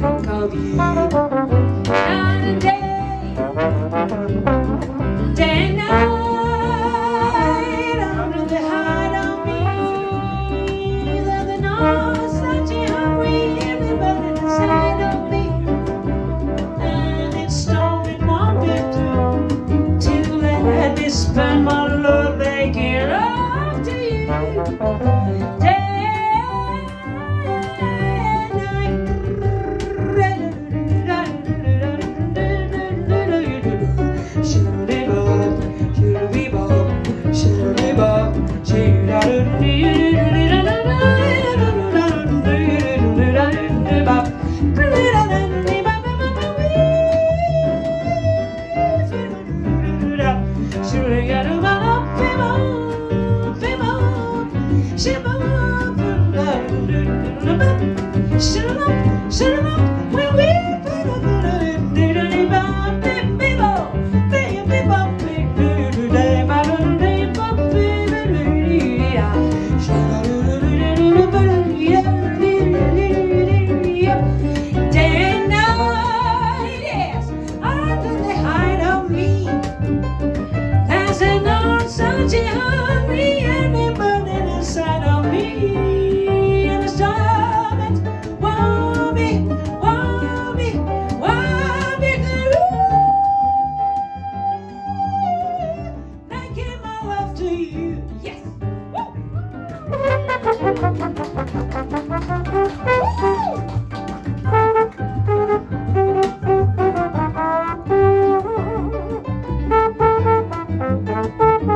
think of you. night day, day and night under the of me such but inside of me and it's storming won't let me spend my Thank you.